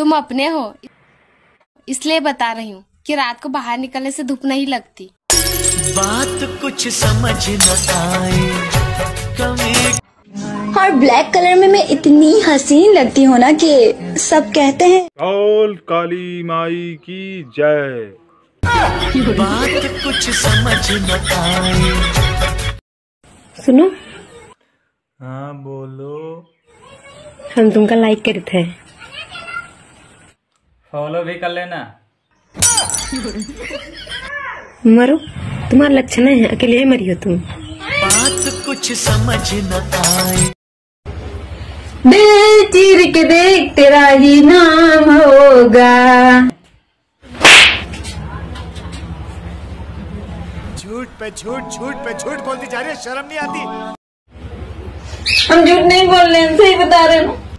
तुम अपने हो। इसलिए बता रही हूँ कि रात को बाहर निकलने से धूप नहीं लगती। बात कुछ समझ न आए। कमी और ब्लैक कलर में मैं इतनी हसीन लगती हूँ ना कि सब कहते हैं। कौल काली माई की जय। बात कुछ समझ न आए। सुनो। हाँ बोलो। हम तुमका लाइक करते थे फॉलो भी कर लेना। मरो तुम्हारा लक्षण है अकेले ही मरी हो तुम। बात कुछ समझ न आए। दिल चीर के देख तेरा ही नाम होगा। झूठ पे झूठ झूठ पे झूठ बोलती जा रही है शर्म नहीं आती। हम झूठ नहीं बोल रहे हैं सही बता रहे हैं।